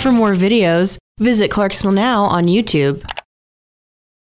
For more videos, visit Clarksville Now on YouTube.